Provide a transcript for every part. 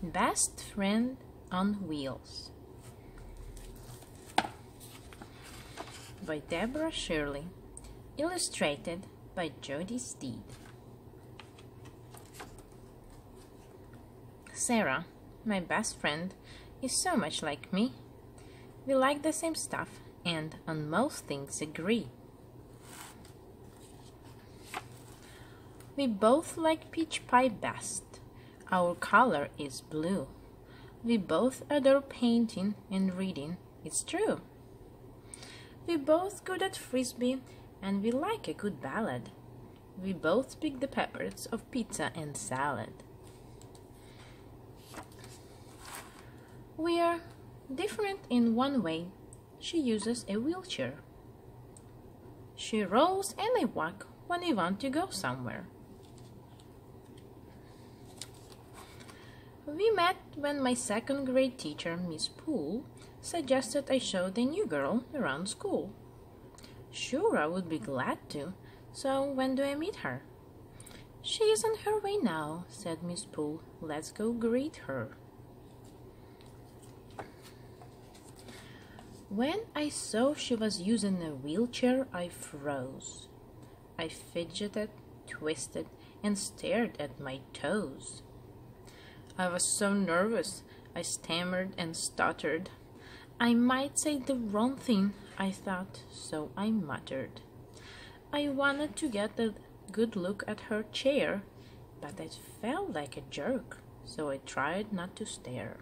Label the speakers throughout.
Speaker 1: Best Friend on Wheels by Deborah Shirley, illustrated by Jody Stead. Sarah, my best friend, is so much like me. We like the same stuff and on most things agree. We both like peach pie best. Our color is blue. We both adore painting and reading. It's true. We both good at frisbee and we like a good ballad. We both pick the peppers of pizza and salad. We are different in one way. She uses a wheelchair. She rolls and I walk when we want to go somewhere. We met when my second grade teacher, Miss Poole, suggested I show the new girl around school. Sure, I would be glad to. So, when do I meet her? She is on her way now, said Miss Poole. Let's go greet her. When I saw she was using a wheelchair, I froze. I fidgeted, twisted, and stared at my toes. I was so nervous. I stammered and stuttered. I might say the wrong thing, I thought, so I muttered. I wanted to get a good look at her chair, but it felt like a jerk, so I tried not to stare.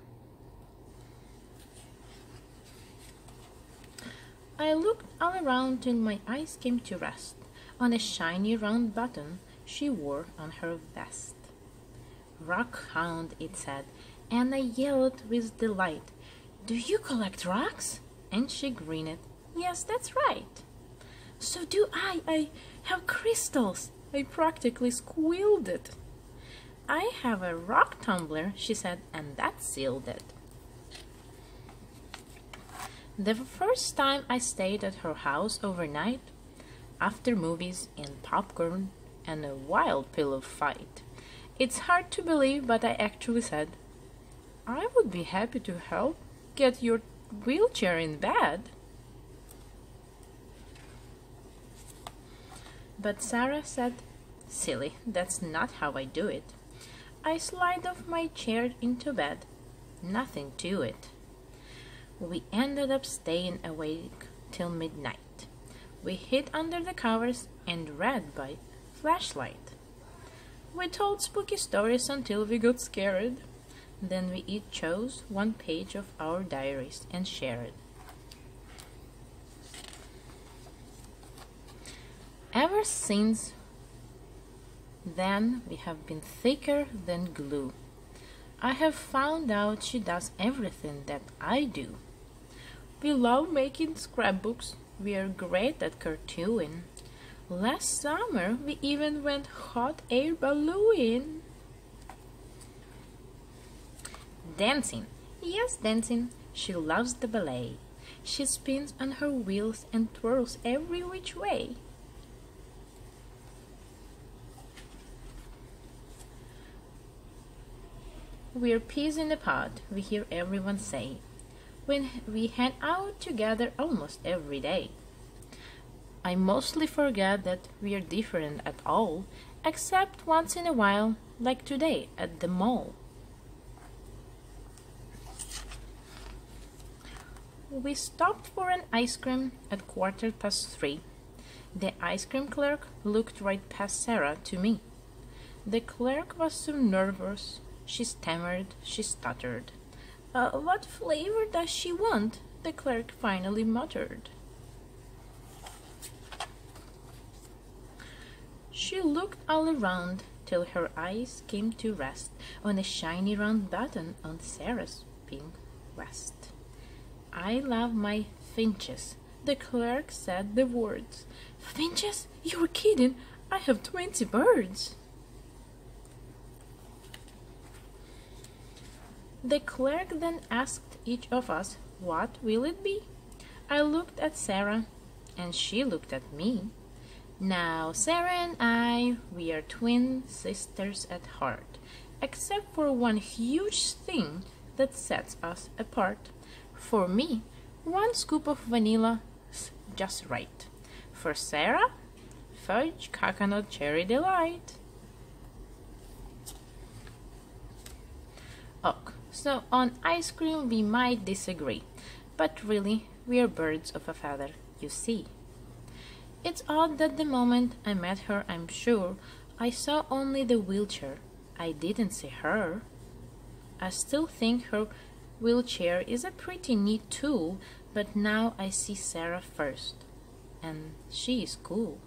Speaker 1: I looked all around till my eyes came to rest on a shiny round button she wore on her vest. Rock hound, it said, and I yelled with delight, Do you collect rocks? And she grinned, Yes, that's right. So do I. I have crystals. I practically squealed it. I have a rock tumbler, she said, and that sealed it. The first time I stayed at her house overnight, after movies and popcorn and a wild pillow fight, it's hard to believe, but I actually said, I would be happy to help get your wheelchair in bed. But Sarah said, Silly, that's not how I do it. I slide off my chair into bed. Nothing to it. We ended up staying awake till midnight. We hid under the covers and read by flashlight. We told spooky stories until we got scared. Then we each chose one page of our diaries and shared. Ever since then, we have been thicker than glue. I have found out she does everything that I do. We love making scrapbooks. We are great at cartooning. Last summer, we even went hot air ballooning. Dancing. Yes, dancing. She loves the ballet. She spins on her wheels and twirls every which way. We're peas in a pod, we hear everyone say, when we hang out together almost every day. I mostly forget that we are different at all, except once in a while, like today at the mall. We stopped for an ice cream at quarter past three. The ice cream clerk looked right past Sarah to me. The clerk was so nervous. She stammered, she stuttered. Uh, what flavor does she want? The clerk finally muttered. She looked all around till her eyes came to rest on a shiny round button on Sarah's pink vest. I love my finches. The clerk said the words. Finches? You're kidding. I have twenty birds. The clerk then asked each of us, What will it be? I looked at Sarah, and she looked at me. Now, Sarah and I, we are twin sisters at heart, except for one huge thing that sets us apart. For me, one scoop of vanilla is just right. For Sarah, fudge coconut cherry delight. Ok, so on ice cream we might disagree, but really we're birds of a feather, you see. It's odd that the moment I met her, I'm sure, I saw only the wheelchair. I didn't see her. I still think her wheelchair is a pretty neat tool, but now I see Sarah first. And she is cool.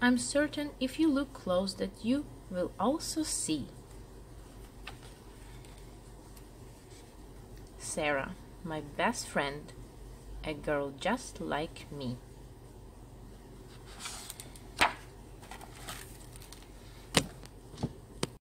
Speaker 1: I'm certain if you look close that you will also see. Sarah, my best friend, a girl just like me.